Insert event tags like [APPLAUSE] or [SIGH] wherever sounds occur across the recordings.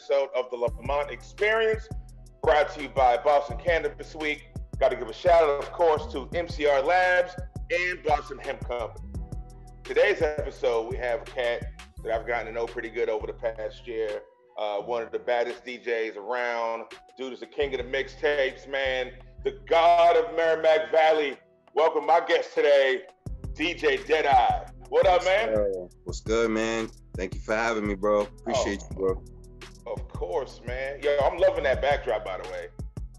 episode of the Lamont Experience, brought to you by Boston Cannabis Week. Got to give a shout out, of course, to MCR Labs and Boston Hemp Company. Today's episode, we have a cat that I've gotten to know pretty good over the past year. Uh, one of the baddest DJs around. Dude is the king of the mixtapes, man. The god of Merrimack Valley. Welcome my guest today, DJ Deadeye. What up, man? What's good, man? Thank you for having me, bro. Appreciate oh, you, bro. Of course, man. Yo, I'm loving that backdrop, by the way.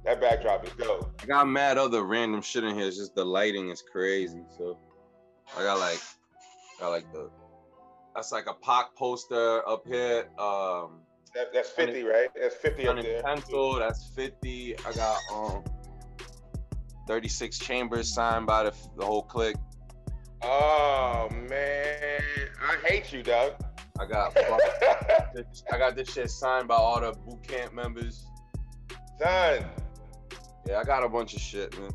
That backdrop is dope. I got mad other random shit in here. It's just the lighting is crazy. So I got like, got like the, that's like a Pac poster up here. Um, that, that's 50, right? That's 50 up there. Pencil, that's 50. I got um 36 chambers signed by the, the whole clique. Oh man, I hate you, dog. I got [LAUGHS] I got this shit signed by all the boot camp members. Son. Yeah, I got a bunch of shit, man.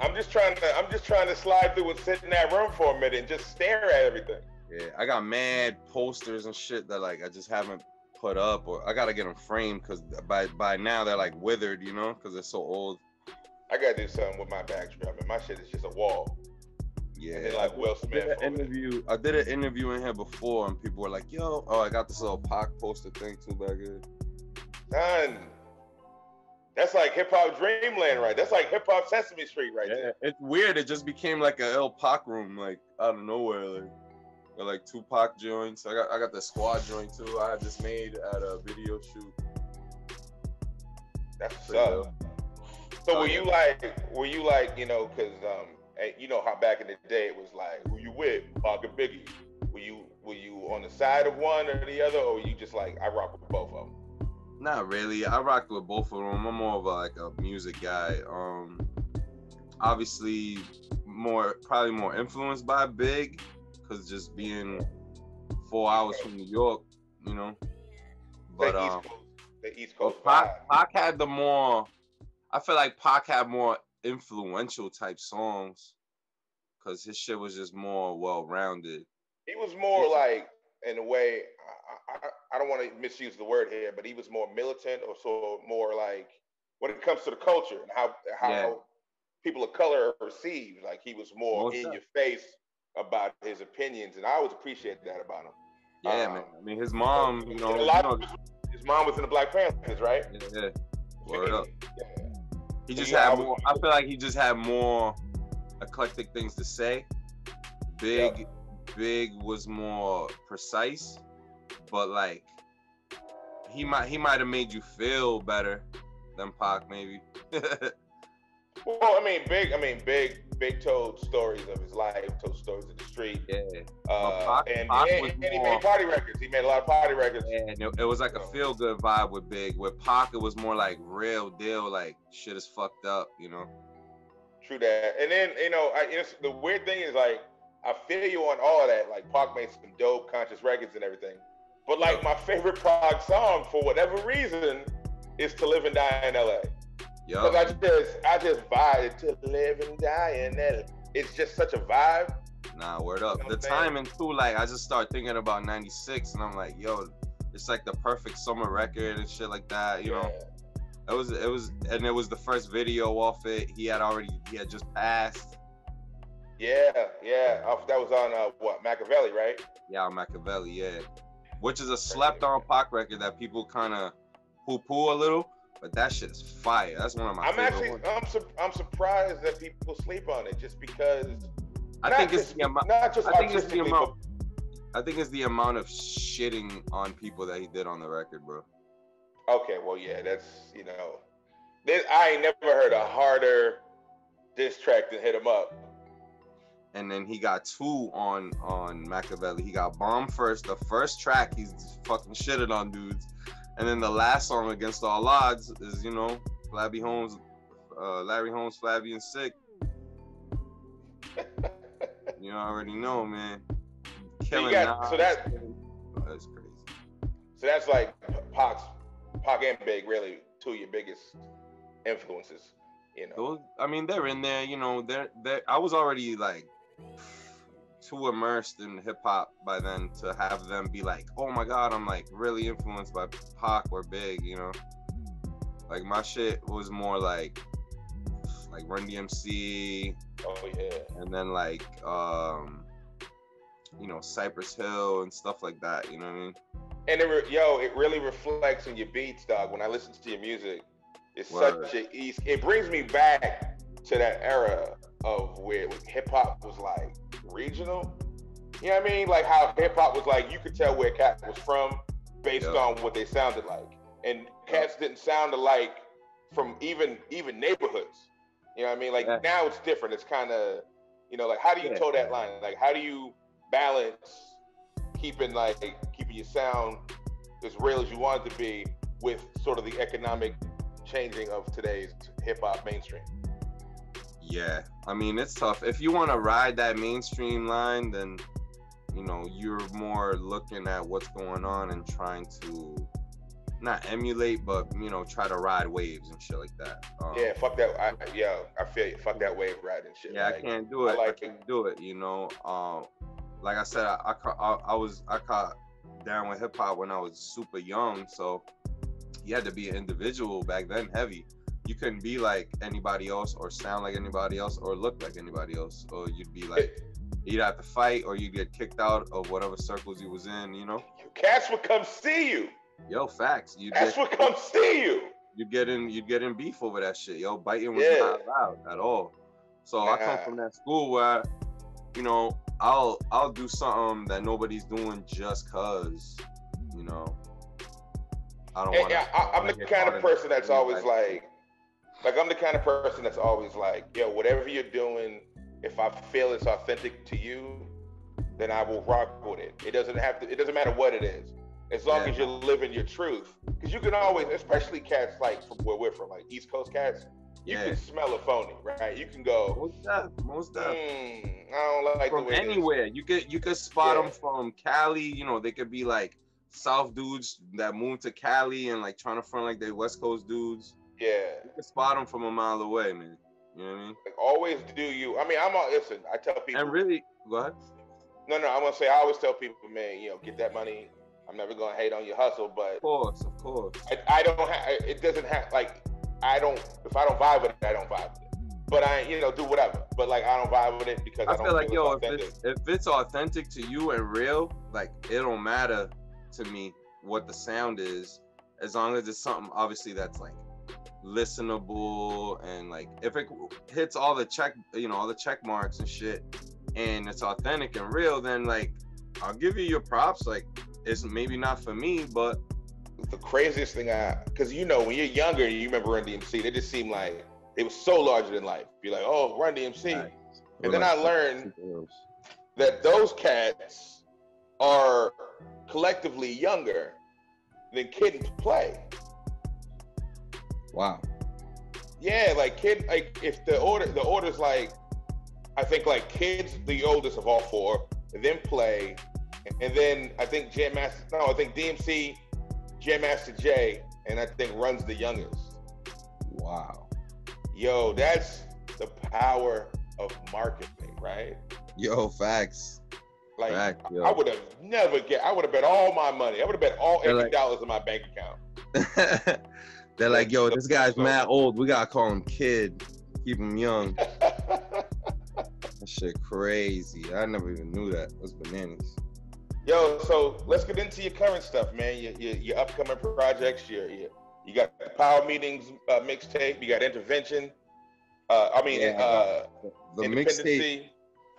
I'm just trying to I'm just trying to slide through and sit in that room for a minute and just stare at everything. Yeah, I got mad posters and shit that like I just haven't put up or I gotta get them framed because by by now they're like withered, you know, because they're so old. I gotta do something with my backdrop, and my shit is just a wall. Yeah, like Will Smith. I did an interview. I did an interview in here before, and people were like, "Yo, oh, I got this little Pac poster thing too back here." That's like hip hop dreamland, right? That's like hip hop Sesame Street, right yeah, there. It's weird. It just became like a El Pac room, like out of nowhere. Like, got like two Pac joints. I got I got the squad joint too. I had this made at a video shoot. That's so. up. So were you like, were you like, you know, because um, you know how back in the day it was like, who you with, and Biggie? Were you were you on the side of one or the other, or you just like I rock with both of them? Not really. I rock with both of them. I'm more of a, like a music guy. Um, obviously more probably more influenced by Big, because just being four hours from New York, you know. But the um, East Coast, the East Coast Pac, Pac had the more. I feel like Pac had more influential type songs because his shit was just more well rounded. He was more like, in a way, I, I, I don't want to misuse the word here, but he was more militant or so more like when it comes to the culture and how how yeah. people of color are perceived. Like he was more Most in your face about his opinions, and I always appreciate that about him. Yeah, um, man. I mean, his mom, you know, a lot you know, his mom was in the Black Panthers, right? Yeah, yeah. Word up. Yeah. He just yeah, had more. I feel like he just had more eclectic things to say. Big, yeah. big was more precise, but like he might he might have made you feel better than Pac maybe. [LAUGHS] well, I mean, big. I mean, big. Big told stories of his life, told stories of the street. Yeah. Uh, Pac, and, Pac and, and he made party records. He made a lot of party records. Yeah, and it, it was like a feel good vibe with Big. With Pac, it was more like real deal, like shit is fucked up, you know. True that. And then you know, I, the weird thing is like I feel you on all of that. Like Pac made some dope conscious records and everything. But like my favorite Pac song, for whatever reason, is "To Live and Die in L.A." Because I just I just vibe to live and die and LA. It's just such a vibe. Nah, word up. You know the timing too, like I just start thinking about '96, and I'm like, yo, it's like the perfect summer record and shit like that. You yeah. know, it was it was, and it was the first video off it. He had already he had just passed. Yeah, yeah. That was on uh, what Machiavelli, right? Yeah, Machiavelli, yeah. Which is a slept on Pac record that people kind of poo poo a little but that shit is fire. That's one of my. I'm actually ones. I'm su- I'm surprised that people sleep on it just because. I think it's the amount. Not just I think it's the amount. I think it's the amount of shitting on people that he did on the record, bro. Okay, well, yeah, that's you know, this, I ain't never heard a harder diss track than "Hit 'Em Up." And then he got two on on Machiavelli. He got Bomb first. The first track, he's fucking shitted on dudes. And then the last song against all odds is, you know, Flabby Holmes, uh, Larry Holmes, Flabby and Sick. you already know, man. Killing so, got, so that oh, that's crazy. So that's like Pac's, Pac and Big, really two of your biggest influences. You know, Those, I mean, they're in there. You know, they're they're I was already like too immersed in hip hop by then to have them be like, oh my god, I'm like really influenced by Pac or Big, you know. Like my shit was more like like Run DMC. Oh yeah. And then like um you know Cypress Hill and stuff like that. You know what I mean? And it re- yo, it really reflects in your beats, dog. When I listen to your music, it's Word. such a easy. It brings me back to that era of where hip hop was like regional. You know what I mean? Like how hip hop was like you could tell where cat was from based yep. on what they sounded like, and cats didn't sound alike from even even neighborhoods. You know what I mean? Like yeah. now it's different. It's kind of you know like how do you yeah. toe that line? Like how do you balance keeping like keeping your sound as real as you want it to be with sort of the economic changing of today's hip hop mainstream. Yeah, I mean it's tough. If you want to ride that mainstream line, then you know you're more looking at what's going on and trying to not emulate, but you know try to ride waves and shit like that. Um, yeah, fuck that. I, yeah, I feel you. Fuck that wave riding shit. Yeah, like, I can't do it. I, like I can't it. do it. You know, um, like I said, I, I, I was I caught down with hip hop when I was super young, so you had to be an individual back then, heavy. You couldn't be like anybody else, or sound like anybody else, or look like anybody else, or you'd be like. You'd have to fight, or you'd get kicked out of whatever circles you was in. You know, cats would come see you. Yo, facts. You cats would come see you. You get in, you get in beef over that shit. Yo, biting was yeah. not allowed at all. So I come from that school where, you know, I'll I'll do something that nobody's doing just cause, you know. I don't want. Yeah, I, am the kind of person that's always like, like I'm the kind of person that's always like, yo, whatever you're doing, if I feel it's authentic to you, then I will rock with it. It doesn't have to. It doesn't matter what it is, as long yeah. as you're living your truth. Because you can always, especially cats like from where we're from, like East Coast cats you yeah. can smell a phony, right? You can go. Most up, most def. Mm, I don't like from anywhere. You could you could spot yeah. them from Cali. You know, they could be like South dudes that moved to Cali and like trying to front like they West Coast dudes. Yeah, you can spot them from a mile away, man. You know what I mean? Like always do you. I mean, I'm all listen. I tell people. And really, go ahead. No, no. I'm gonna say I always tell people, man. You know, get that money. I'm never gonna hate on your hustle, but of course, of course. I, I don't have. It doesn't have like I don't if I don't vibe with it, I don't vibe with it. But I, you know, do whatever. But like I don't vibe with it because I, I feel like yo, if it's, if it's authentic to you and real, like it don't matter to me what the sound is, as long as it's something obviously that's like listenable and like if it hits all the check, you know, all the check marks and shit, and it's authentic and real, then like I'll give you your props. Like it's maybe not for me, but the craziest thing I, because you know, when you're younger, you remember Run DMC, they just seem like they were so larger than life. Be like, oh, Run DMC. Right. And then I learned that those cats are collectively younger than Kid and Play. Wow. Yeah, like kid, like if the order, the order's like, I think like kids, the oldest of all four, and then play, and then I think Jam Master, no, I think DMC, Jam Master Jay, and I think runs the youngest. Wow. Yo, that's the power of marketing, right? Yo, facts. Like Fact, I would have never get. I would have bet all my money. I would have bet all eighty like, dollars in my bank account. [LAUGHS] They're like, yo, this guy's mad old. We gotta call him kid. Keep him young. [LAUGHS] that shit crazy. I never even knew that. That's bananas. Yo, so let's get into your current stuff, man. Your, your, your upcoming projects. Your, your you got power meetings uh, mixtape. You got intervention. Uh, I mean, yeah, uh, the mixtape.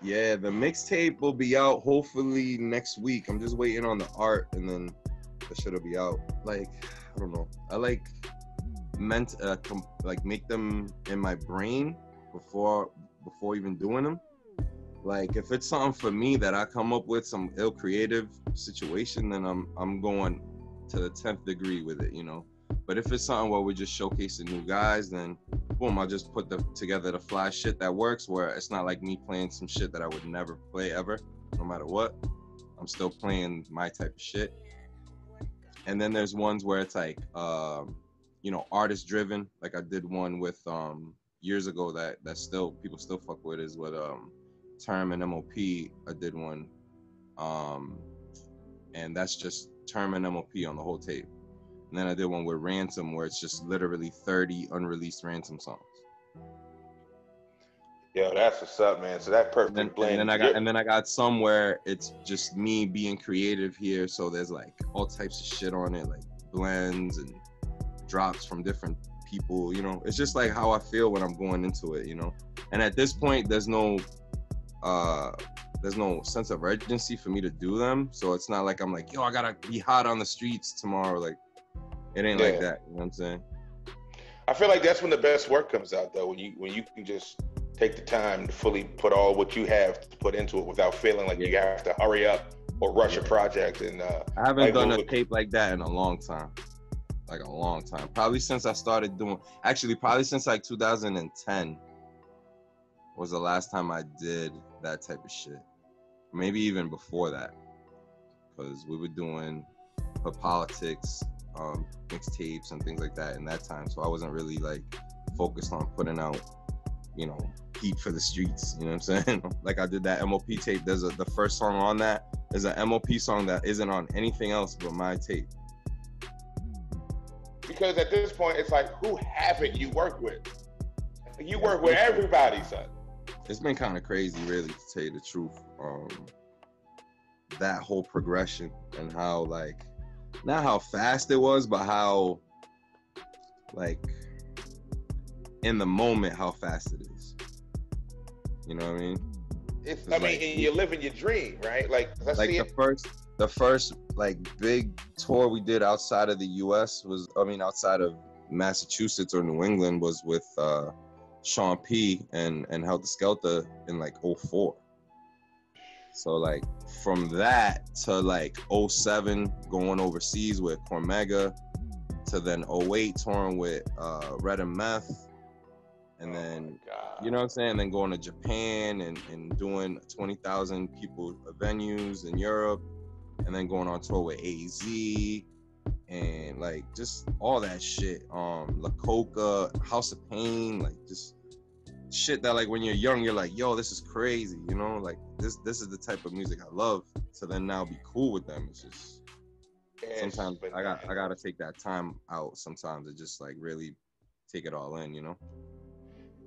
Yeah, the mixtape will be out hopefully next week. I'm just waiting on the art, and then the shit'll be out. Like, I don't know. I like meant uh, com- like make them in my brain before before even doing them. Like if it's something for me that I come up with some ill creative situation, then I'm I'm going to the tenth degree with it, you know. But if it's something where we're just showcasing new guys, then boom, I'll just put the together the fly shit that works. Where it's not like me playing some shit that I would never play ever, no matter what. I'm still playing my type of shit. And then there's ones where it's like, um, you know, artist driven. Like I did one with um years ago that that still people still fuck with is with um Term and MOP, I did one, um, and that's just Term and MOP on the whole tape. And then I did one with Ransom, where it's just literally 30 unreleased Ransom songs. Yo, that's what's up, man. So that perfect and blend. And then I got, and then I got somewhere it's just me being creative here. So there's like all types of shit on it, like blends and drops from different people. You know, it's just like how I feel when I'm going into it. You know, and at this point, there's no, uh, there's no sense of urgency for me to do them. So it's not like I'm like, yo, I gotta be hot on the streets tomorrow. Like, it ain't yeah. like that. You know what I'm saying? I feel like that's when the best work comes out, though. When you when you can just take the time to fully put all what you have to put into it without feeling like yeah. you have to hurry up or rush yeah. a project. And uh, I haven't like, done a tape like that in a long time, like a long time. Probably since I started doing, actually, probably since like 2010 was the last time I did that type of shit. Maybe even before that, because we were doing politics, um, mixtapes and things like that in that time. So I wasn't really like focused on putting out, you know, heat for the streets. You know what I'm saying? [LAUGHS] like I did that MOP tape. There's a the first song on that is an MOP song that isn't on anything else but my tape. Because at this point, it's like, who haven't you worked with? You work with everybody, son. It's been kind of crazy, really, to tell you the truth. Um, that whole progression and how like not how fast it was, but how like in the moment how fast it is. You know what I mean? It's, it's I mean, like, you're living your dream, right? Like, like the it. first, the first like big tour we did outside of the U.S. was, I mean, outside of Massachusetts or New England was with uh, Sean P. and and Heltah Skeltah in like 04. So like from that to like 07 going overseas with Cormega to then 08 touring with uh, Red and Meth and oh then you know what I'm saying, then going to Japan and, and doing 20,000 people venues in Europe and then going on tour with AZ and like just all that shit. Um La Coca, House of Pain, like just shit that like when you're young you're like yo this is crazy you know? Like this this is the type of music i love so then now be cool with them. It's just sometimes i got i gotta take that time out sometimes to just like really take it all in you know?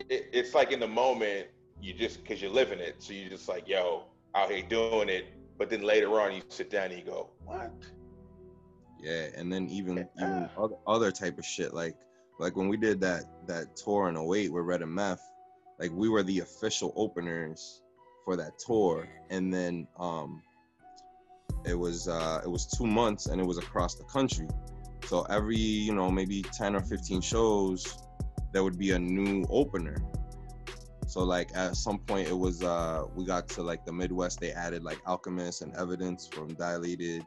It, it's like in the moment you just because you're living it so you're just like yo out here doing it but then later on you sit down and you go what? Yeah and then even yeah. even other, type of shit like like when we did that that tour in 08 with red and meth like we were the official openers for that tour. And then um it was uh it was two months and it was across the country. So every you know maybe 10 or 15 shows there would be a new opener so like at some point it was uh we got to like the midwest they added like alchemist and evidence from dilated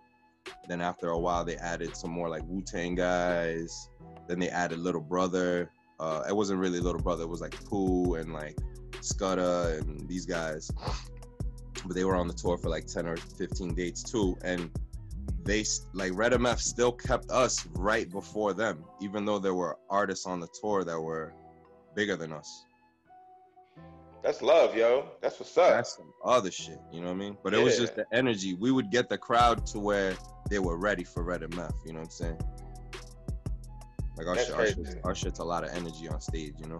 then after a while they added some more like wu-tang guys then they added little brother uh, it wasn't really Little Brother. It was like Pooh and like Scudda and these guys. But they were on the tour for like 10 or 15 dates too. And they, like Red Meth still kept us right before them, even though there were artists on the tour that were bigger than us. That's love, yo. That's what's up. That's some other shit, you know what I mean? But yeah. it was just the energy. We would get the crowd to where they were ready for Red Meth, you know what I'm saying? Like our, shit, our, shit's, our shit's a lot of energy on stage, you know.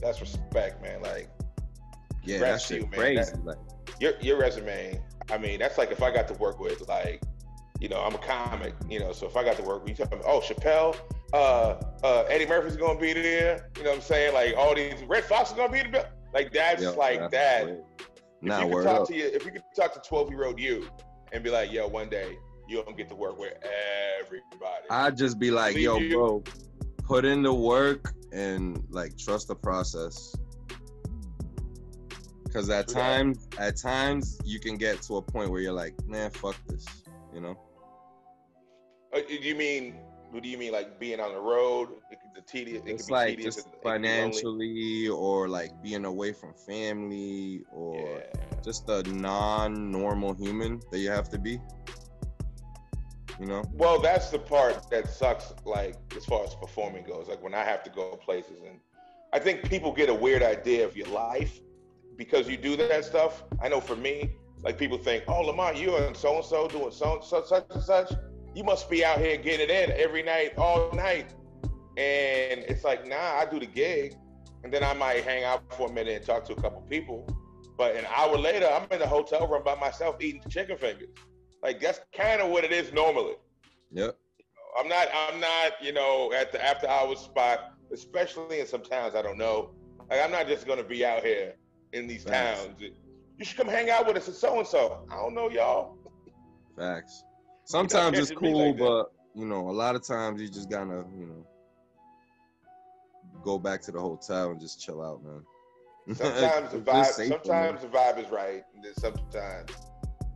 That's respect, man. Like, yeah, that's shit you, crazy. That, like, your your resume. I mean, that's like if I got to work with like, you know, I'm a comic, you know, so if I got to work, you tell me, oh, Chappelle, uh, uh, Eddie Murphy's gonna be there. You know what I'm saying? Like all these Redd Foxx is gonna be there. Like that's like that's that. If nah, you could talk up. to you, if you could talk to 12 year old you and be like, yo, one day you don't get to work with everybody. I'd just be like, yo, you. bro, put in the work and like trust the process. Cause at True times, that. at times you can get to a point where you're like, man, fuck this, you know. Uh, you mean? What do you mean, like being on the road? It, the tedious. It it's like just financially, or like being away from family, or yeah. just a non-normal human that you have to be you know well that's the part that sucks like as far as performing goes like when i have to go places and i think people get a weird idea of your life because you do that stuff. I know for me, like people think, oh Lamont, you and so and so doing so such such and such. You must be out here getting it in every night, all night. And it's like, nah, I do the gig, and then I might hang out for a minute and talk to a couple people. But an hour later, I'm in the hotel room by myself eating chicken fingers. Like that's kind of what it is normally. Yep. I'm not. I'm not. You know, at the after hours spot, especially in some towns I don't know. Like I'm not just gonna be out here in these Facts. towns. You should come hang out with us at so and so. I don't know y'all. Facts. Sometimes it's cool, like but you know, a lot of times you just gotta, you know, go back to the hotel and just chill out, man. [LAUGHS] Sometimes the vibe. Sometimes the vibe is right, and then sometimes,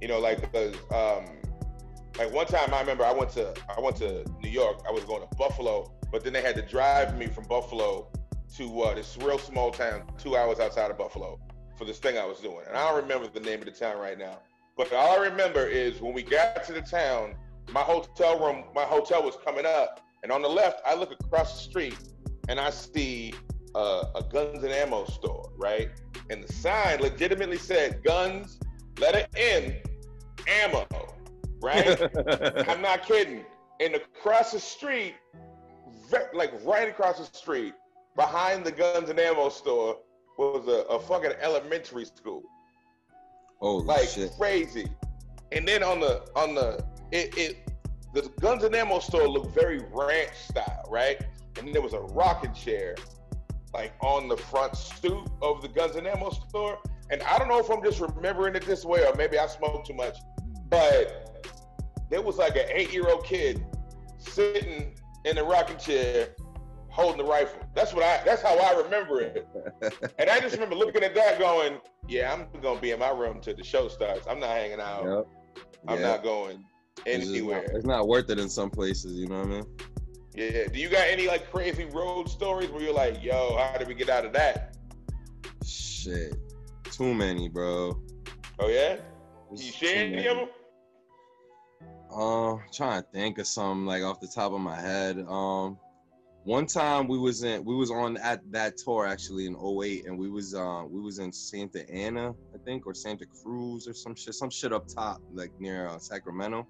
you know, like because um, like one time I remember I went to I went to New York. I was going to Buffalo, but then they had to drive me from Buffalo to uh, this real small town, two hours outside of Buffalo, for this thing I was doing. And I don't remember the name of the town right now. But all I remember is when we got to the town, my hotel room, my hotel was coming up, and on the left, I look across the street and I see uh, a guns and ammo store, right? And the sign legitimately said guns, letter N, ammo right? [LAUGHS] I'm not kidding. And across the street, like right across the street, behind the guns and ammo store, was a, a fucking elementary school. Oh, like shit. crazy. And then on the on the it, it the guns and ammo store looked very ranch style, right? And there was a rocking chair like on the front stoop of the guns and ammo store. And I don't know if I'm just remembering it this way or maybe I smoked too much, but there was like an eight year old kid sitting in the rocking chair holding the rifle. That's what I. That's how I remember it. [LAUGHS] and I just remember looking at that, going, "Yeah, I'm gonna be in my room till the show starts. I'm not hanging out. Yep. I'm yep. not going anywhere. It's, it's not worth it in some places. You know what I mean? Yeah. Do you got any like crazy road stories where you're like, "Yo, how did we get out of that?" Shit, too many, bro. Oh yeah. Can you share any of them? Uh, trying to think of something like off the top of my head. Um, one time we was in we was on at that tour actually in 08 and we was uh we was in Santa Ana I think or Santa Cruz or some shit some shit up top like near uh, Sacramento.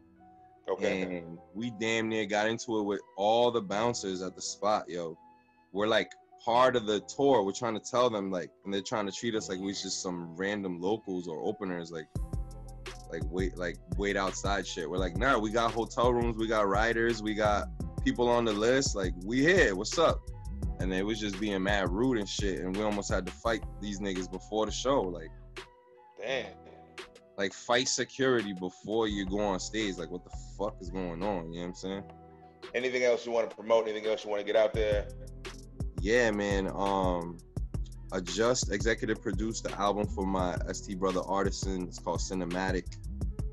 Okay. And we damn near got into it with all the bouncers at the spot, yo. We're like part of the tour. We're trying to tell them like, and they're trying to treat us like we just some random locals or openers. Like like wait like wait outside shit. We're like, nah, we got hotel rooms, we got riders, we got people on the list. Like we here, what's up? And they was just being mad rude and shit, and we almost had to fight these niggas before the show. Like, damn. Like fight security before you go on stage. Like, what the fuck is going on? You know what I'm saying? Anything else you want to promote? Anything else you want to get out there? Yeah, man. Um, I just executive produced the album for my ST brother Artisan. It's called Cinematic.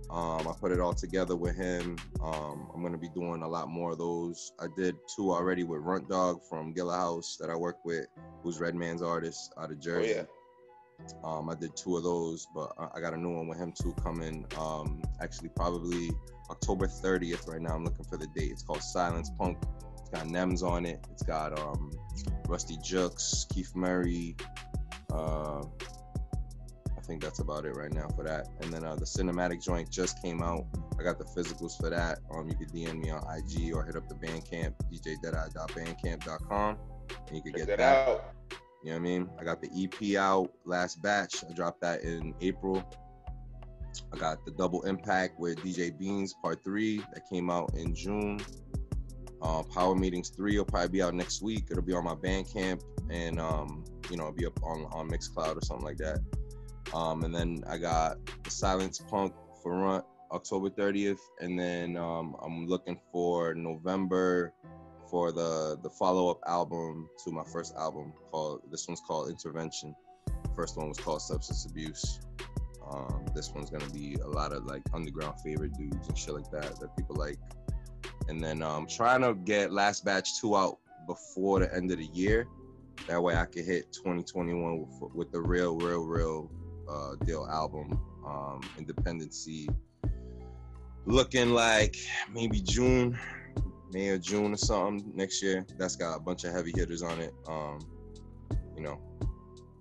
Um, I put it all together with him. Um, I'm gonna be doing a lot more of those. I did two already with Runt Dog from Gilla House that I work with, who's Redman's artist out of Jersey. Oh, yeah. Um, I did two of those, but I got a new one with him too coming. Um, actually, probably October 30th. Right now, I'm looking for the date. It's called Silence Punk. It's got Nems on it. It's got um, Rusty Juxx, Keith Murray. Uh, think that's about it right now for that. And then uh, the cinematic joint just came out. I got the physicals for that. Um, you could DM me on IG or hit up the Bandcamp, djdeadeye.bandcamp.com, and you could get that, that. Out. You know what I mean? I got the EP out last batch. I dropped that in April. I got the double impact with DJ Beans Part Three that came out in June. Uh, Power Meetings 3 will probably be out next week. It'll be on my Bandcamp and, um, you know, be up on, on Mixcloud or something like that. Um, and then I got the Silence Punk for Runt October 30th. And then um, I'm looking for November for the, the follow up album to my first album called, this one's called Intervention. First one was called Substance Abuse. Um, this one's gonna be a lot of like underground favorite dudes and shit like that that people like and then um, trying to get Last Batch 2 out before the end of the year. That way I could hit 2021 with, with the real, real, real uh, deal album, um, Independency. Looking like maybe June, May or June or something next year. That's got a bunch of heavy hitters on it. Um, you know,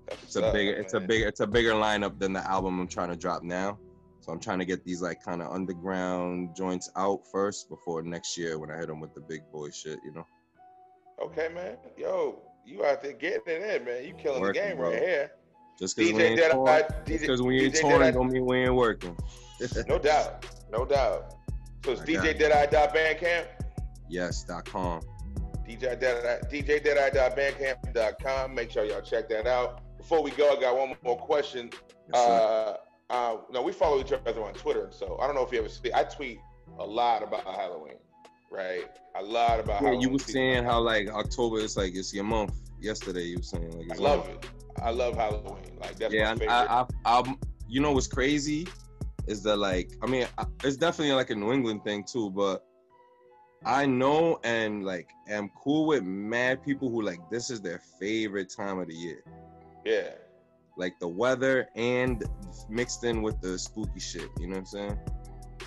that's It's a bigger, it's a bigger, it's a bigger lineup than the album I'm trying to drop now. So I'm trying to get these like kind of underground joints out first before next year when I hit them with the big boy shit, you know. Okay, man. Yo, you out there getting it in, man. You killing Working, the game bro. right here. Just because we ain't just because we ain't touring don't mean we ain't working. no [LAUGHS] doubt, no doubt. So it's DJ Deadeye.bandcamp? Yes, dot com. DJ DJDeadeye.bandcamp.com. Make sure y'all check that out. Before we go, I got one more question. Yes, uh, uh, no, we follow each other on Twitter, so I don't know if you ever see. I tweet a lot about Halloween, right? A lot about. Yeah, Halloween you were saying how like October is like it's your month. Yesterday, you were saying like. I love it. I love Halloween. Like that's yeah, my favorite. I, I, I, you know what's crazy is that like I mean it's definitely like a New England thing too, but I know and like am cool with mad people who like this is their favorite time of the year. Yeah. Like the weather and mixed in with the spooky shit. You know what I'm saying?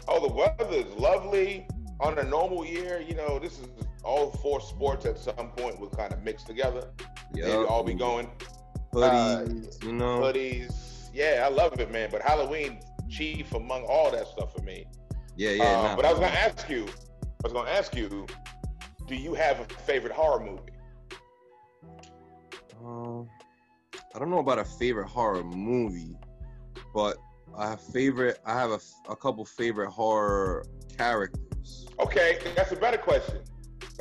Oh, the weather is lovely. On a normal year, you know, this is all four sports at some point will kind of mix together. Yeah. Maybe all be going. Hoodies, uh, you know. Hoodies. Yeah, I love it, man. But Halloween chief among all that stuff for me. Yeah, yeah. Uh, nah, but I was gonna ask you, I was gonna ask you, do you have a favorite horror movie? Um, I don't know about a favorite horror movie, but I have favorite. I have a, a couple favorite horror characters. Okay, that's a better question.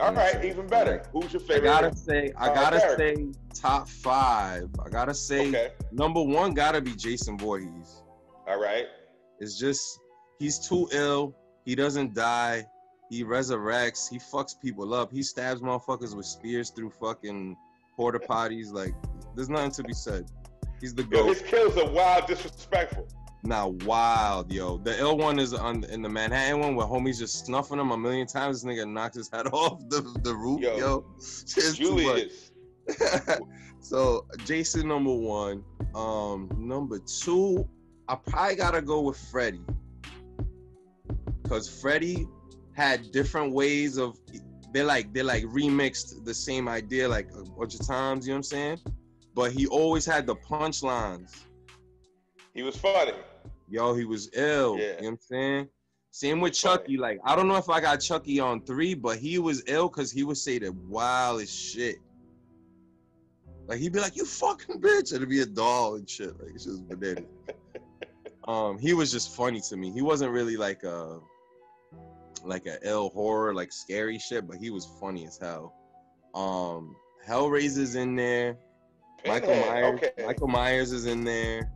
All right, even better. Who's your favorite? I gotta say, I uh, gotta say, top five. I gotta say, okay. number one gotta be Jason Voorhees. All right. It's just he's too ill. He doesn't die. He resurrects. He fucks people up. He stabs motherfuckers with spears through fucking porta potties. Like, there's nothing to be said. He's the goat. Yo, his kills are wild, disrespectful. Now wild, yo. The ill one is on in the Manhattan one where homies just snuffing him a million times. This nigga knocked his head [LAUGHS] off the, the roof, yo. yo. Julius. [LAUGHS] so Jason number one. Um, number two, I probably gotta go with Freddy. Cause Freddy had different ways of they like they like remixed the same idea like a bunch of times, you know what I'm saying? But he always had the punchlines. He was funny. Yo, he was ill. Yeah. You know what I'm saying? Same with Chucky. Like, I don't know if I got Chucky on three, but he was ill because he would say the wildest shit. Like he'd be like, "You fucking bitch," it'd be a doll and shit. Like it's just bananas. [LAUGHS] um, he was just funny to me. He wasn't really like a like a ill horror, like scary shit, but he was funny as hell. Um, Hellraiser's in there. Michael Myers. Okay. Michael Myers is in there.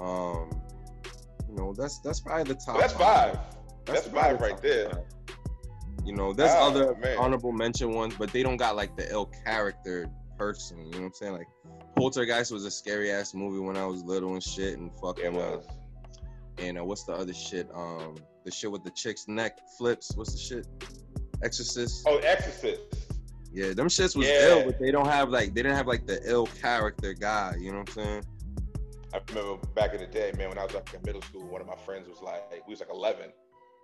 Um, you know, that's that's probably the top. That's five. That's, that's five right there. Five. You know, there's oh, other man. honorable mention ones, but they don't got like the ill character person. You know what I'm saying? Like Poltergeist was a scary ass movie when I was little and shit, and fucking. Uh, and uh, what's the other shit? Um, the shit with the chick's neck flips. What's the shit? Exorcist. Oh, Exorcist. Yeah, them shits was yeah. ill, but they don't have like they didn't have like the ill character guy. You know what I'm saying? I remember back in the day, man, when I was like in middle school, one of my friends was like, we was like 11,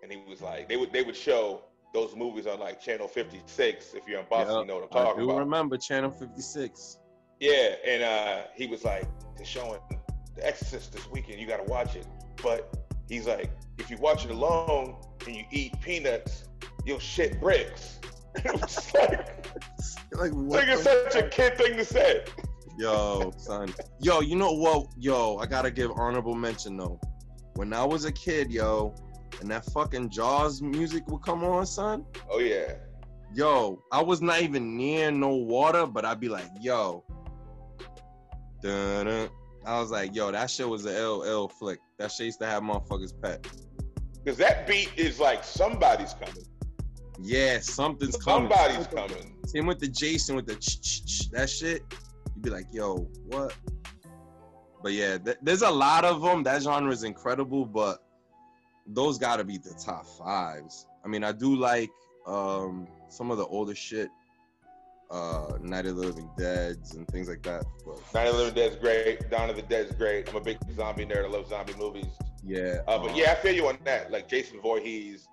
and he was like, they would they would show those movies on like Channel 56. If you're in Boston, yep, you know what I'm talking about. I do about. remember Channel 56. Yeah, and uh, he was like, they're showing The Exorcist this weekend. You got to watch it. But he's like, if you watch it alone and you eat peanuts, you'll shit bricks. it's [LAUGHS] [LAUGHS] like, like what like it's such a kid thing to say. Yo, son. Yo, you know what? Yo, I gotta give honorable mention though. When I was a kid, yo, and that fucking Jaws music would come on, son. Oh yeah. Yo, I was not even near no water, but I'd be like, yo. Dun-dun. I was like, yo, that shit was an LL flick. That shit used to have motherfuckers pet. Cause that beat is like somebody's coming. Yeah, something's coming. Somebody's coming. Same with the Jason with the ch ch ch that shit you'd be like, yo, what? But yeah, th- there's a lot of them. That genre is incredible, but those got to be the top fives. I mean, I do like um, some of the older shit, uh, Night of the Living Dead's and things like that. But, Night of the Living Dead's great. Dawn of the Dead's great. I'm a big zombie nerd. I love zombie movies. Yeah. Uh, but um, yeah, I feel you on that. Like Jason Voorhees,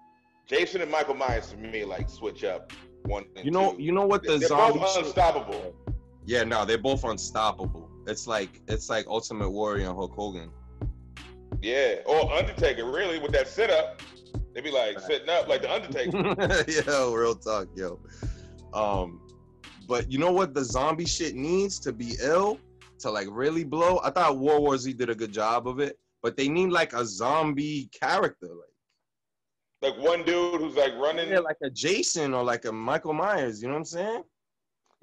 Jason and Michael Myers to me like switch up one. you know, two. you know what the They're zombie both unstoppable. Yeah, no, they're both unstoppable. it's like it's like Ultimate Warrior and Hulk Hogan. Yeah, or Undertaker, really, with that sit up. They be like sitting up like the Undertaker. [LAUGHS] yo, real talk, yo. Um, but you know what the zombie shit needs to be ill to like really blow? I thought World War Z did a good job of it, but they need like a zombie character, like like one dude who's like running. Yeah, like a Jason or like a Michael Myers. You know what I'm saying?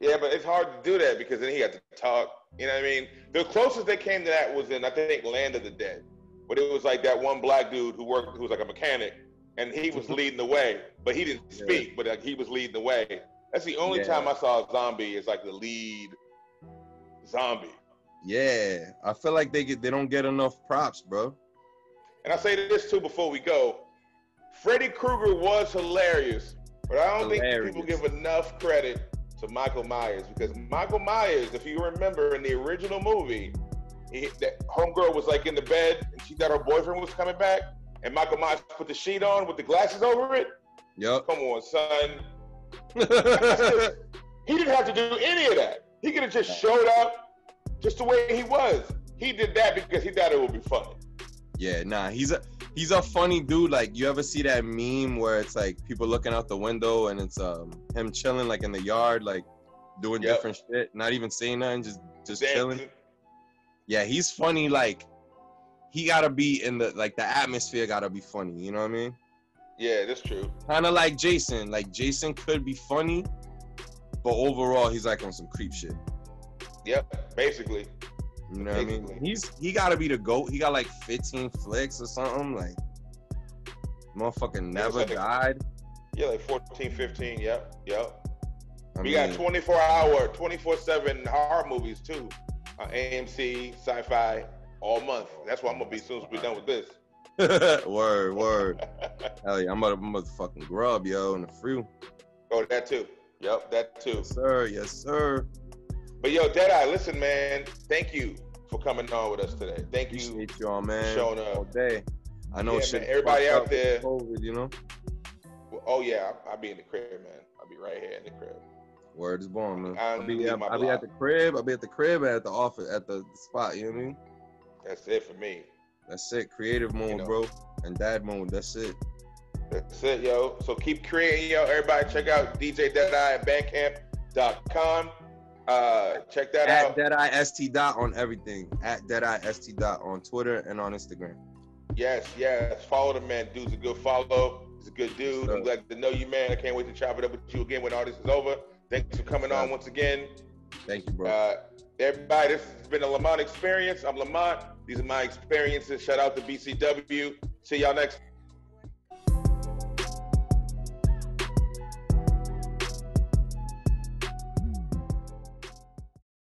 Yeah, but it's hard to do that because then he had to talk. You know what I mean? The closest they came to that was in I think Land of the Dead, but it was like that one black dude who worked who was like a mechanic and he was mm-hmm. leading the way, but he didn't speak, yeah. but like, he was leading the way. That's the only yeah. time I saw a zombie is like the lead zombie. Yeah, I feel like they get they don't get enough props, bro. And I say this too before we go. Freddy Krueger was hilarious, but I don't hilarious. think people give enough credit to Michael Myers because Michael Myers, if you remember in the original movie, he, that homegirl was like in the bed and she thought her boyfriend was coming back and Michael Myers put the sheet on with the glasses over it. Yep. Come on, son. [LAUGHS] he didn't have to do any of that. He could have just showed up just the way he was. He did that because he thought it would be funny. Yeah, nah, he's a he's a funny dude. Like you ever see that meme where it's like people looking out the window and it's um him chilling like in the yard, like doing yep. different shit, not even saying nothing, just just Damn. chilling. Yeah, he's funny like he gotta be in the like the atmosphere gotta be funny. You know what I mean? Yeah, that's true. Kind of like Jason. Like Jason could be funny, but overall he's like on some creep shit. Yep, basically. You know what I mean? He's he gotta be the goat. He got like 15 flicks or something. Like motherfucking never like, died. Yeah, like 14, 15. Yep, yep. I we mean, got 24 hour, 24 7 horror movies too. Uh, AMC, sci fi, all month. That's why I'm gonna be as soon as we're done with this. [LAUGHS] word, word. Hell yeah, I'm about to motherfucking grub, yo, in the free. Oh, that too. Yep, that too. Yes, sir. Yes, sir. But yo, Deadeye, listen, man. Thank you for coming on with us today. Thank you. Appreciate y'all, man. Showing up all day. I know yeah, shit. Man, everybody out there. COVID, you know. Oh yeah, I'll, I'll be in the crib, man. I'll be right here in the crib. Word is born, man. I'll be, I'll, I'll be at the crib. I'll be at the crib at the office at the spot. You know what I mean? That's it for me. That's it. Creative mode, you know. bro, and dad mode. That's it. That's it, yo. So keep creating, yo. Everybody, check out DJ Deadeye at Bandcamp.com. Uh, check that at out. Deadeye ST dot on everything. At Deadeye ST dot on Twitter and on Instagram. Yes, yes. Follow the man. Dude's a good follow. He's a good dude. I'm glad to know you, man. I can't wait to chop it up with you again when all this is over. Thanks for coming on once again. Thank you, bro. Uh, everybody, this has been a Lamont experience. I'm Lamont. These are my experiences. Shout out to BCW. See y'all next